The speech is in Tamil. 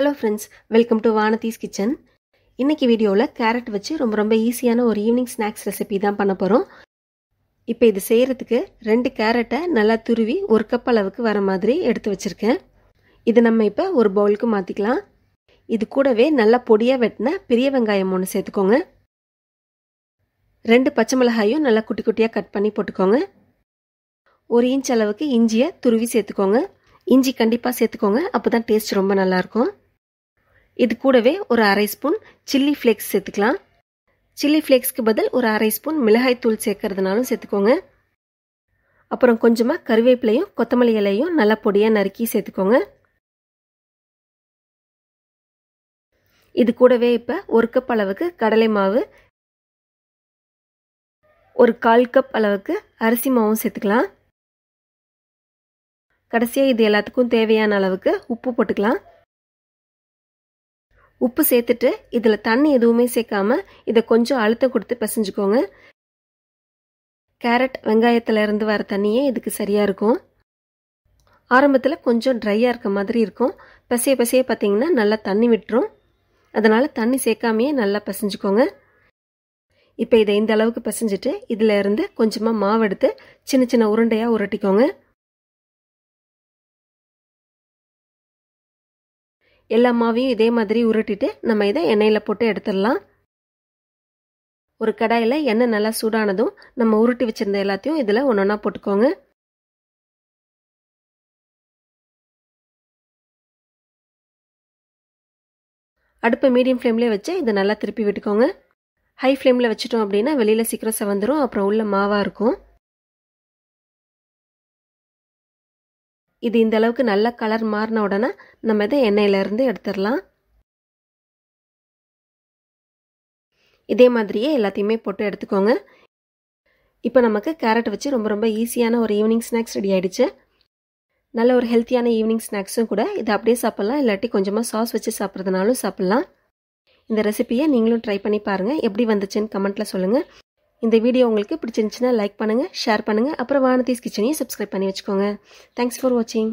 Hello friends welcome to Vanathi's kitchen இன்றைக்கி வீடியோவில் கேரட் வச்சு ரொம்ப ரொம்ப ஈஸியான ஒரு ஈவினிங் ஸ்நாக்ஸ் ரெசிபி தான் பண்ண போகிறோம் இப்போ இது செய்கிறதுக்கு ரெண்டு கேரட்டை நல்லா துருவி ஒரு கப் அளவுக்கு வர மாதிரி எடுத்து வச்சுருக்கேன். இது நம்ம இப்போ ஒரு பவுலுக்கு மாற்றிக்கலாம் இது கூடவே நல்லா பொடியாக வெட்டின பெரிய வெங்காயம் ஒன்று சேர்த்துக்கோங்க. ரெண்டு பச்சை மிளகாயும் நல்லா குட்டி குட்டியாக கட் பண்ணி போட்டுக்கோங்க. ஒரு இன்ச் அளவுக்கு இஞ்சியை துருவி சேர்த்துக்கோங்க. இஞ்சி கண்டிப்பாக சேர்த்துக்கோங்க. அப்போ தான் டேஸ்ட் ரொம்ப நல்லாயிருக்கும் இது கூடவே ஒரு அரை ஸ்பூன் சில்லி ஃப்ளேக்ஸ் சேர்த்துக்கலாம். சில்லி ஃப்ளேக்ஸ்க்கு பதில் ஒரு அரை ஸ்பூன் மிளகாய் தூள் சேர்க்கறதுனாலும் சேர்த்துக்கோங்க. அப்புறம் கொஞ்சமாக கருவேப்பிலையும் கொத்தமல்லி இலையும் நல்லா பொடியாக நறுக்கி சேர்த்துக்கோங்க. இது கூடவே இப்போ ஒரு கப் அளவுக்கு கடலை மாவு ஒரு கால் கப் அளவுக்கு அரிசி மாவும் சேர்த்துக்கலாம். கடைசியாக இது எல்லாத்துக்கும் தேவையான அளவுக்கு உப்பு போட்டுக்கலாம். உப்பு சேர்த்துட்டு இதில் தண்ணி எதுவுமே சேர்க்காம இதை கொஞ்சம் அழுத்த கொடுத்து பிசைஞ்சுக்கோங்க. கேரட் வெங்காயத்தில் இருந்து வர தண்ணியே இதுக்கு சரியாக இருக்கும். ஆரம்பத்தில் கொஞ்சம் ட்ரையாக இருக்க மாதிரி இருக்கும். பசைய பசைய பார்த்தீங்கன்னா நல்லா தண்ணி விட்டுரும். அதனால் தண்ணி சேர்க்காமையே நல்லா பசைஞ்சுக்கோங்க. இப்போ இதை இந்த அளவுக்கு பசைஞ்சிட்டு இதில் இருந்து கொஞ்சமாக மாவு எடுத்து சின்ன சின்ன உருண்டையாக உருட்டிக்கோங்க. எல்லா மாவையும் இதே மாதிரி உருட்டிட்டு நம்ம இதை எண்ணெயில் போட்டு எடுத்துடலாம். ஒரு கடாயில் எண்ணெய் நல்லா சூடானதும் நம்ம உருட்டி வச்சுருந்த எல்லாத்தையும் இதில் ஒன்று ஒன்றா போட்டுக்கோங்க. அடுப்பை மீடியம் ஃப்ளேம்லேயே வச்சு இதை நல்லா திருப்பி விட்டுக்கோங்க. ஹை ஃப்ளேமில் வச்சுட்டோம் அப்படின்னா வெளியில் சீக்கிரம் செவந்துடும் அப்புறம் உள்ள மாவாக இருக்கும். இது இந்த அளவுக்கு நல்ல கலர் மாறின உடனே நம்ம இதை எண்ணெயிலேருந்து எடுத்துடலாம். இதே மாதிரியே எல்லாத்தையுமே போட்டு எடுத்துக்கோங்க. இப்போ நமக்கு கேரட் வச்சு ரொம்ப ரொம்ப ஈஸியான ஒரு ஈவினிங் ஸ்நாக்ஸ் ரெடி ஆகிடுச்சு நல்ல ஒரு ஹெல்த்தியான ஈவினிங் ஸ்நாக்ஸும் கூட இதை அப்படியே சாப்பிட்லாம். இல்லாட்டி கொஞ்சமாக சாஸ் வச்சு சாப்பிட்றதுனாலும் சாப்பிட்லாம். இந்த ரெசிபியை நீங்களும் ட்ரை பண்ணி பாருங்கள் எப்படி வந்துச்சுன்னு கமெண்ட்டில் சொல்லுங்கள் இந்த வீடியோ உங்களுக்கு பிடிச்சிருந்துச்சுன்னா லைக் பண்ணுங்கள் ஷேர் பண்ணுங்கள் அப்புறம் வானதீஸ் கிச்சனையும் சப்ஸ்கிரைப் பண்ணி வச்சுக்கோங்க. தேங்க்ஸ் ஃபார் வாட்சிங்